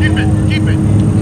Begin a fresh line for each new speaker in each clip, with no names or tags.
keep it,
keep it.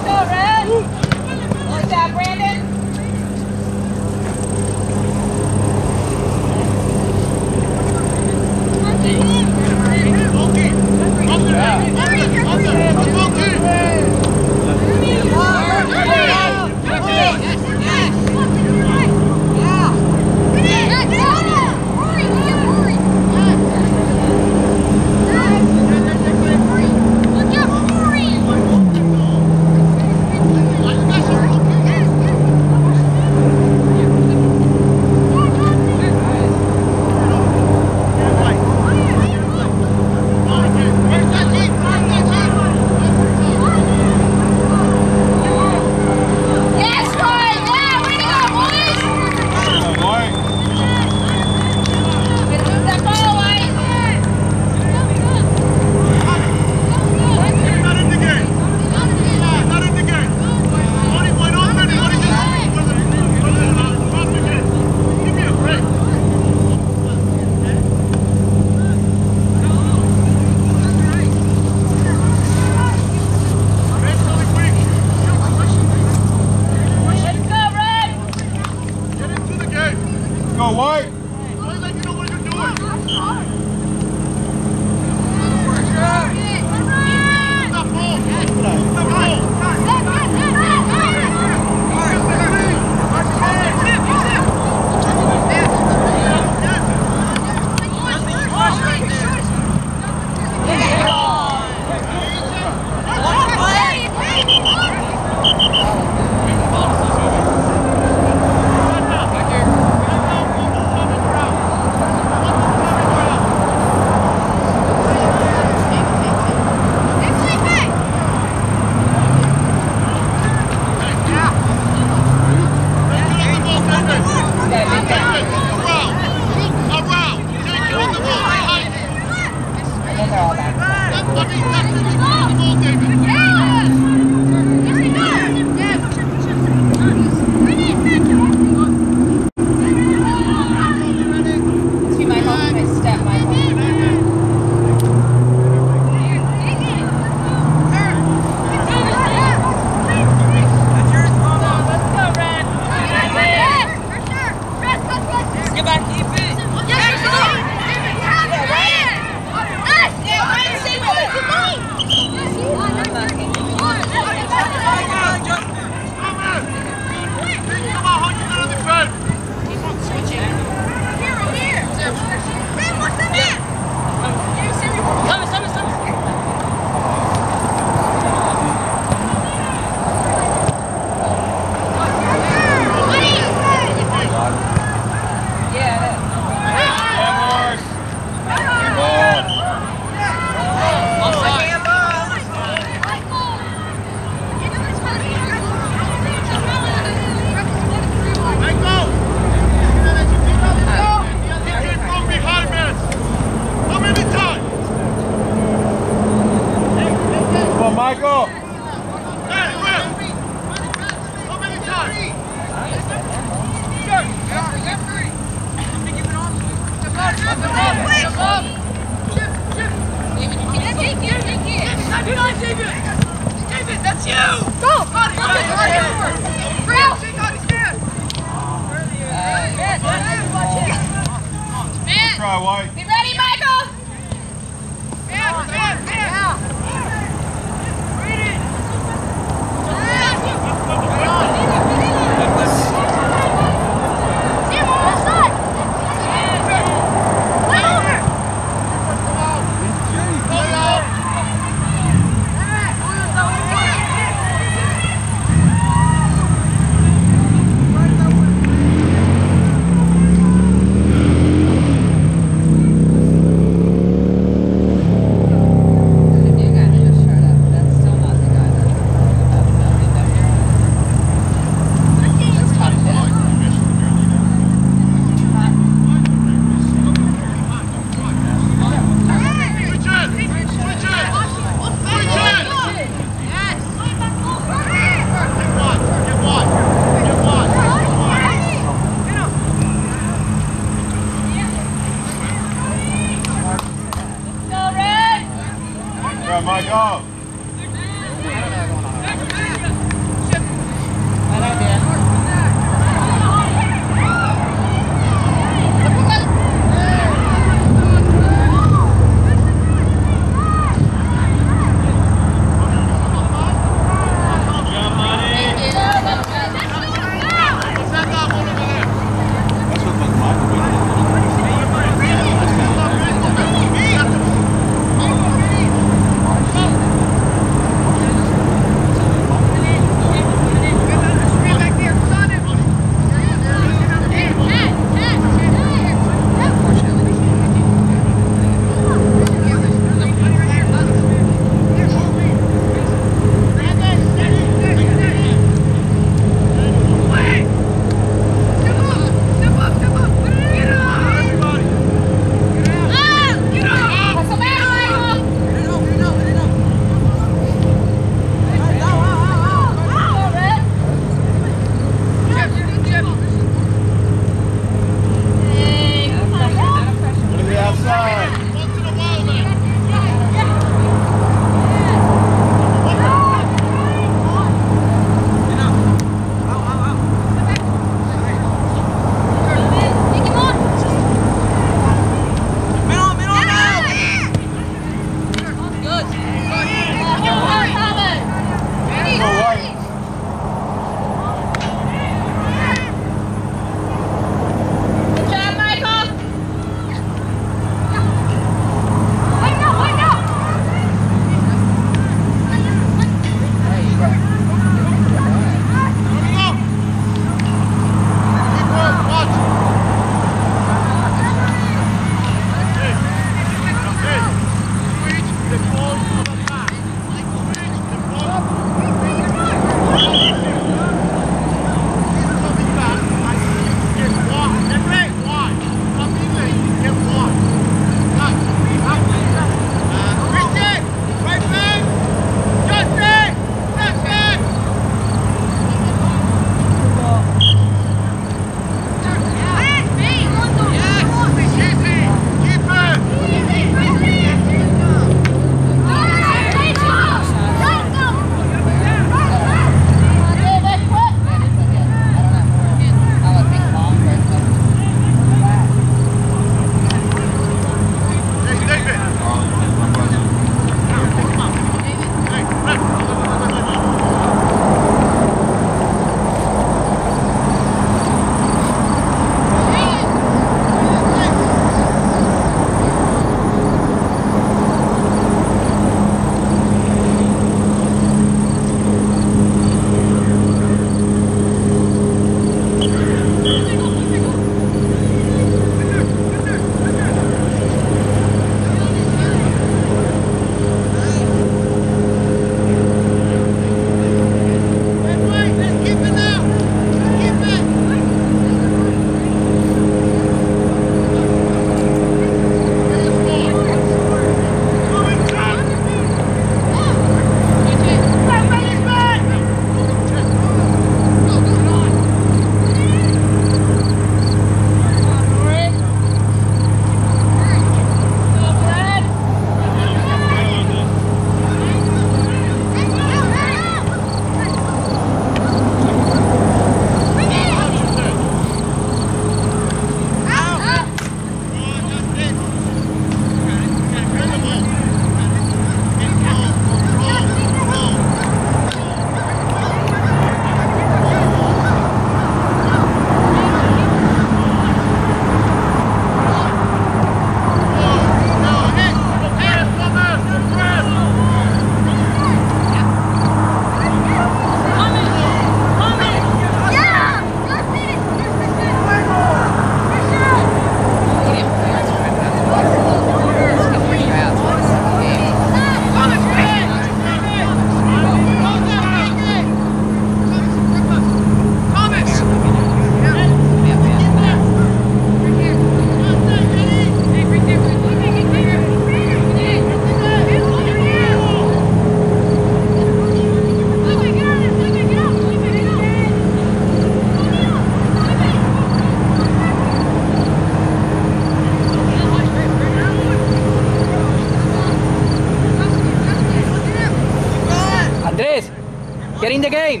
Get
in
the game.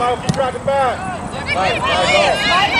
Back, Michael.
Keep tracking back. Nice, nice ball.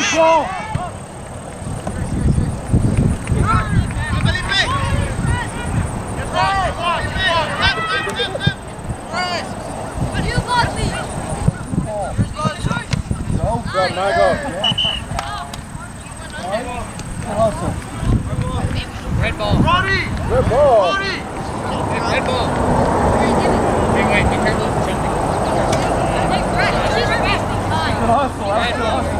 control. Go,
go,
go.
Yeah. Red ball.
Red ball. Red ball. Hey, wait, be careful.
She's fast behind.
Good hustle. Good hustle.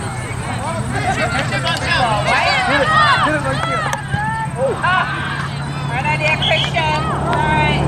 Right
idea, Christian. All right.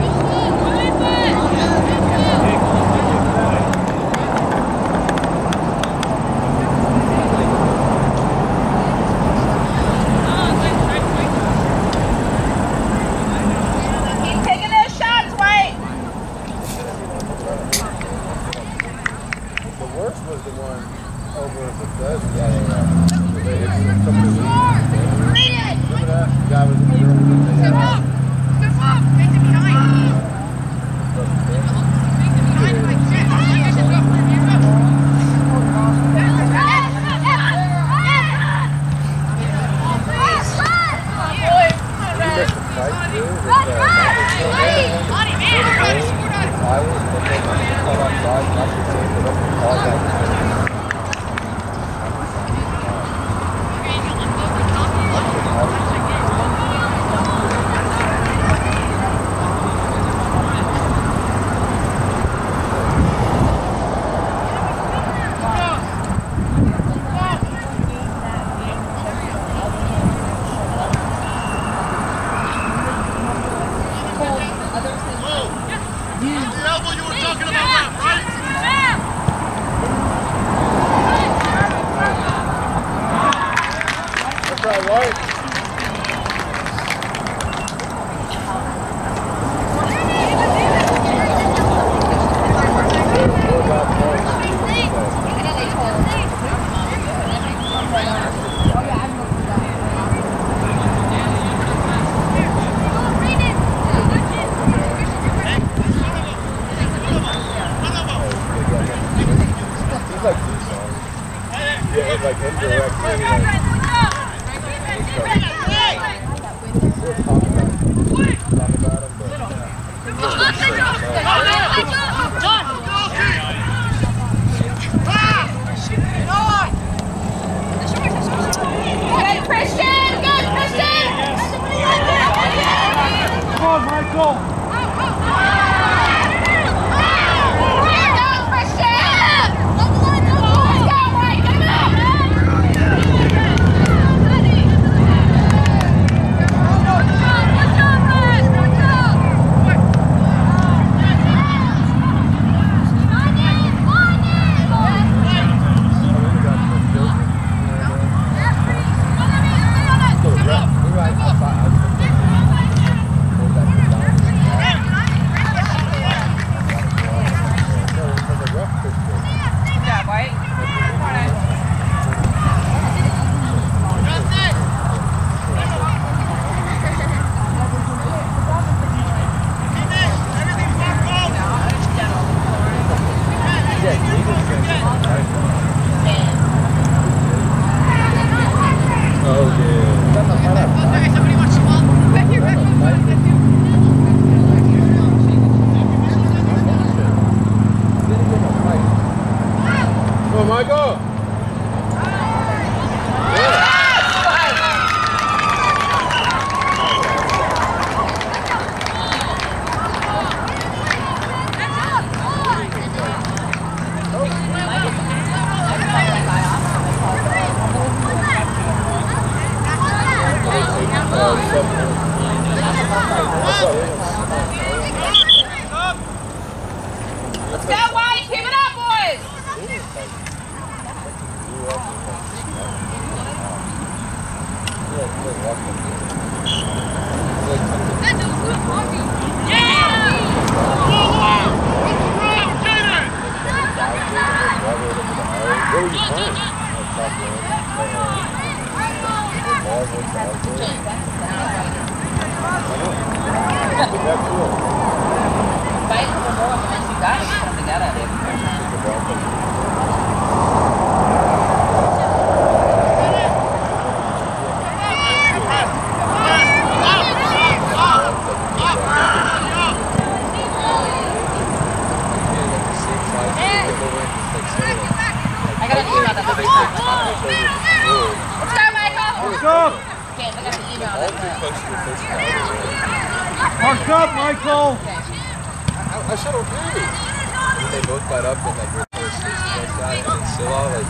that'll they
both got up and like were first like that, and then Scylla like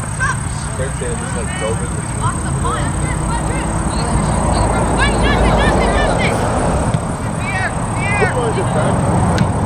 sprinted and just like dove in between.
Justin, Justin,
Justin!
Here, here!